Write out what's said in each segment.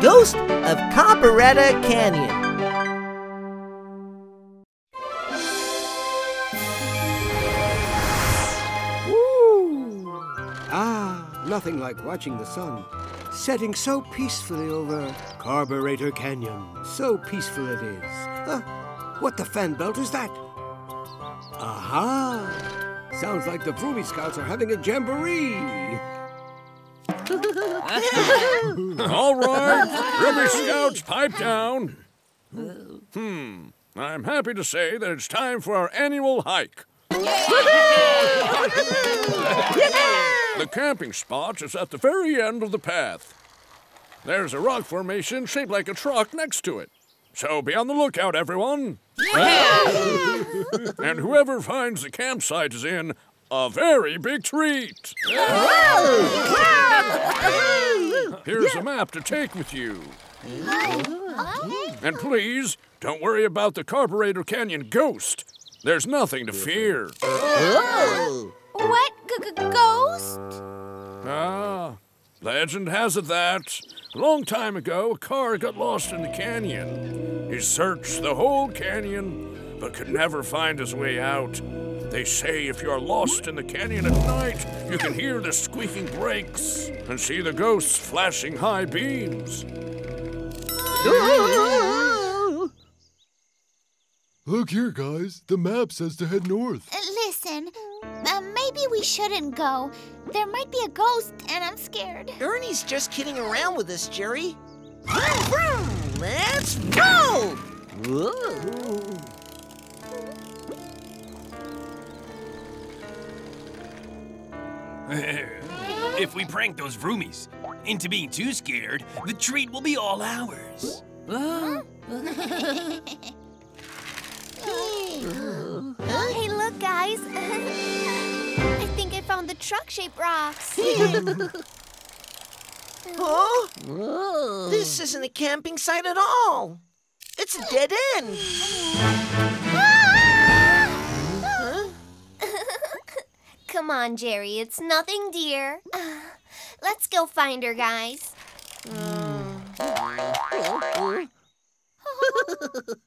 Ghost of Carburetor Canyon. Ooh. Ah, nothing like watching the sun setting so peacefully over Carburetor Canyon. So peaceful it is. What the fan belt is that? Aha! Sounds like the Vroomy Scouts are having a jamboree. All right, Vroomy Scouts, pipe down. Hmm, I'm happy to say that it's time for our annual hike. The camping spot is at the very end of the path. There's a rock formation shaped like a truck next to it. So be on the lookout, everyone. and whoever finds the campsite is in a very big treat. Here's a map to take with you. And please, don't worry about the Carburetor Canyon ghost. There's nothing to fear. What? G -g ghost? Ah, legend has it that a long time ago, a car got lost in the canyon. He searched the whole canyon, but could never find his way out. They say if you're lost in the canyon at night, you can hear the squeaking brakes and see the ghosts flashing high beams. Look here, guys. The map says to head north. Uh, listen, uh, maybe we shouldn't go. There might be a ghost, and I'm scared. Ernie's just kidding around with us, Jerry. Vroom, vroom. Let's go! Whoa. if we prank those vroomies into being too scared, the treat will be all ours. Oh, hey, look, guys. I think I found the truck-shaped rocks. oh? This isn't a camping site at all. It's a dead end. Come on, Jerry. It's nothing, dear. Uh, let's go find her, guys.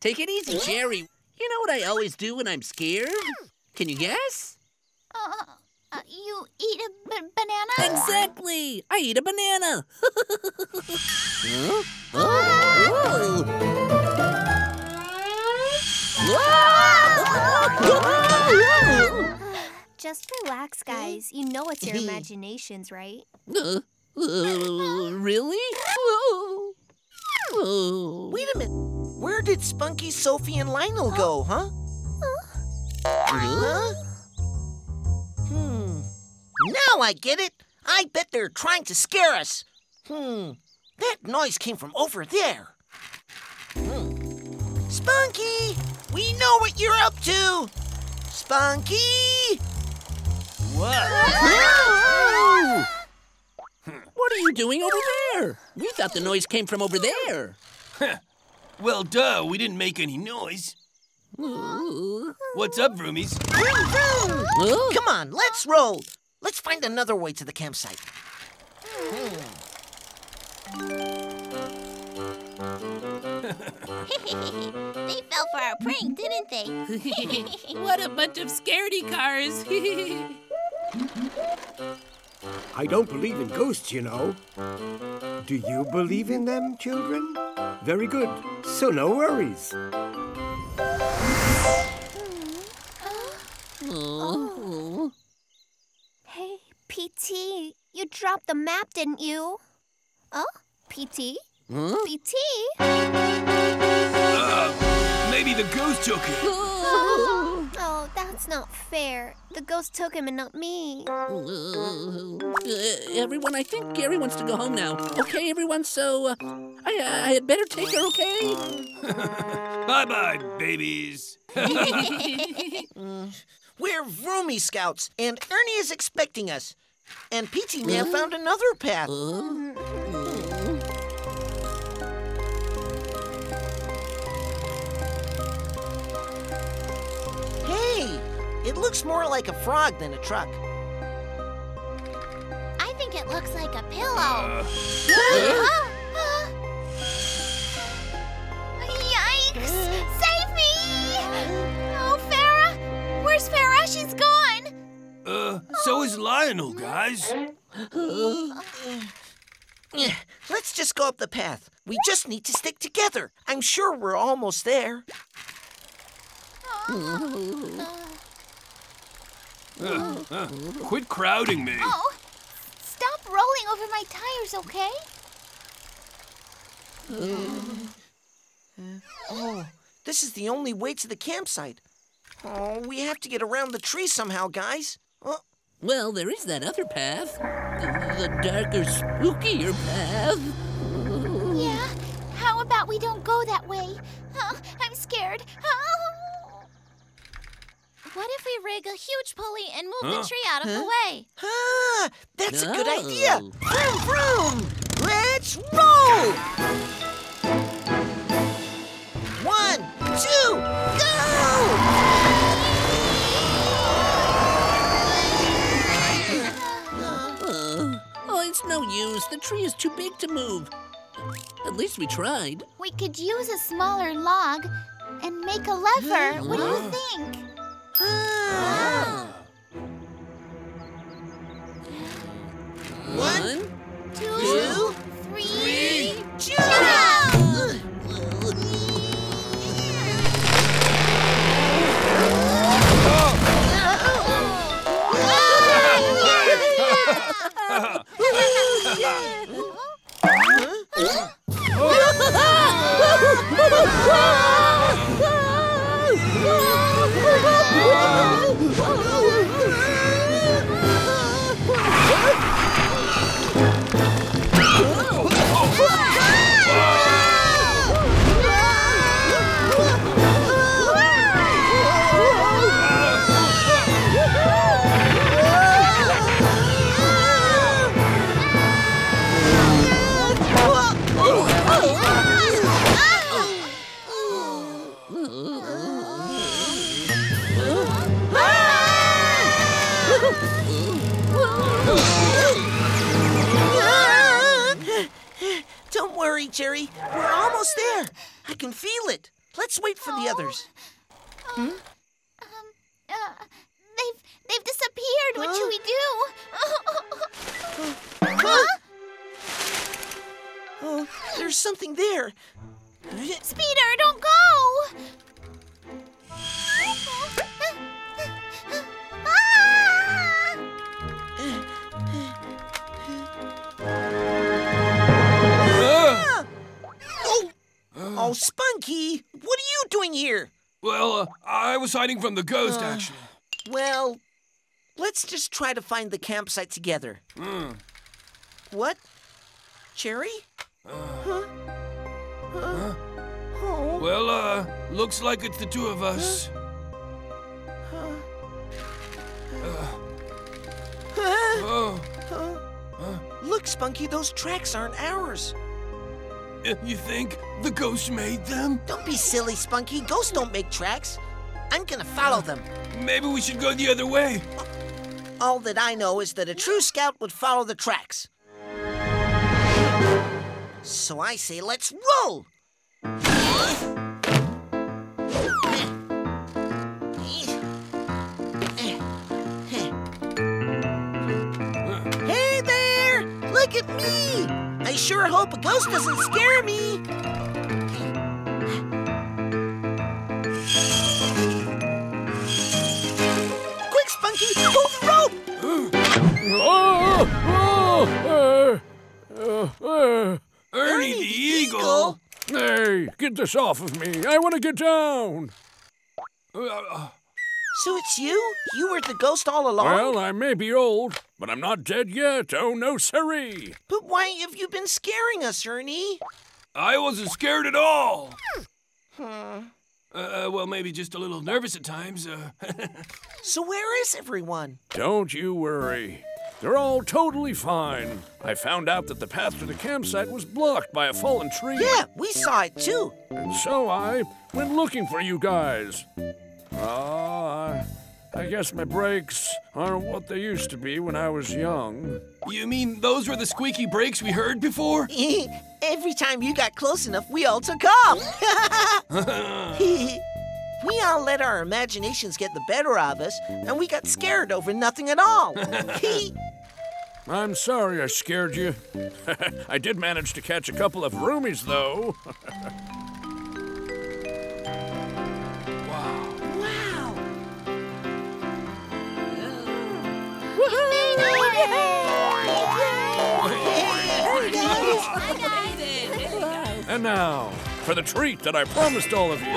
Take it easy, Jerry. You know what I always do when I'm scared? Can you guess? Uh, uh, you eat a banana? Exactly! I eat a banana! huh? Relax, guys. You know it's your imaginations, right? Uh, uh, really? Wait a minute. Where did Spunky, Sophie, and Lionel go, huh? Huh? Hmm. Now I get it. I bet they're trying to scare us. Hmm. That noise came from over there. Hmm. Spunky! We know what you're up to! Spunky! What? what are you doing over there? We thought the noise came from over there. well, duh, we didn't make any noise. What's up, vroomies? Vroom, vroom! Huh? Come on, let's roll. Let's find another way to the campsite. Hmm. they fell for our prank, didn't they? what a bunch of scaredy cars. I don't believe in ghosts, you know. Do you believe in them, children? Very good. So no worries. Oh. Hey, PT, you dropped the map, didn't you? Oh, PT? Huh? PT? Uh, maybe the ghost took it. that's not fair. The ghost took him and not me. Uh, everyone, I think Gary wants to go home now. Okay, everyone, so uh, I, I had better take her, okay? Bye-bye, babies. We're Vroomy Scouts, and Ernie is expecting us. And PT Man found another path. Hey, It looks more like a frog than a truck. I think it looks like a pillow. Uh. Yikes! Save me! Oh, Farah! Where's Farah? She's gone! Uh, so is Lionel, guys. Let's just go up the path. We just need to stick together. I'm sure we're almost there. Oh. Quit crowding me. Oh, stop rolling over my tires, okay? Uh, oh, this is the only way to the campsite. Oh, we have to get around the tree somehow, guys. Oh, Well, there is that other path. The, the darker, spookier path. Yeah. How about we don't go that way? Huh, I'm scared. What if we rig a huge pulley and move Huh? the tree out of the way? ah, that's a good idea. Vroom, vroom. Let's roll. One, two, go! Uh, oh, it's no use. The tree is too big to move. At least we tried. We could use a smaller log and make a lever. What do you think? One, I can feel it. Let's wait for the others. Um, uh, they've they've disappeared. What should we do? huh? Oh, there's something there. Speeder, don't go! Spunky, what are you doing here? Well, uh, I was hiding from the ghost, actually. Well, let's just try to find the campsite together. Hmm. What? Jerry? Huh? Huh? Oh, Well, uh, looks like it's the two of us. huh? Oh, Look, Spunky, those tracks aren't ours. You think the ghost made them? Don't be silly, Spunky. Ghosts don't make tracks. I'm gonna follow them. Maybe we should go the other way. All that I know is that a true scout would follow the tracks. So I say let's roll! Hey there! Look at me! I sure hope a ghost doesn't scare me! Quick, Spunky! Pull the rope! Oh, oh, uh, uh, uh. Ernie, the eagle. Hey, get this off of me. I want to get down. Uh, uh, So it's you? You were the ghost all along? Well, I may be old, but I'm not dead yet. Oh, no, siree. But why have you been scaring us, Ernie? I wasn't scared at all. Hmm. Uh, well, maybe just a little nervous at times. Uh, So where is everyone? Don't you worry. They're all totally fine. I found out that the path to the campsite was blocked by a fallen tree. Yeah, we saw it too. And so I went looking for you guys. Ah, I, I guess my brakes aren't what they used to be when I was young. you mean those were the squeaky brakes we heard before? Every time you got close enough, we all took off. We all let our imaginations get the better of us, and we got scared over nothing at all. I'm sorry I scared you. I did manage to catch a couple of vroomies, though. And now, for the treat that I promised all of you.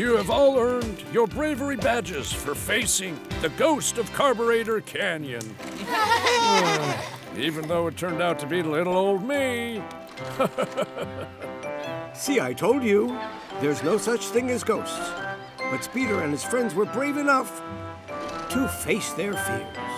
You have all earned your bravery badges for facing the ghost of Carburetor Canyon. Even though it turned out to be little old me. See, I told you, there's no such thing as ghosts. But Speeder and his friends were brave enough to face their fears.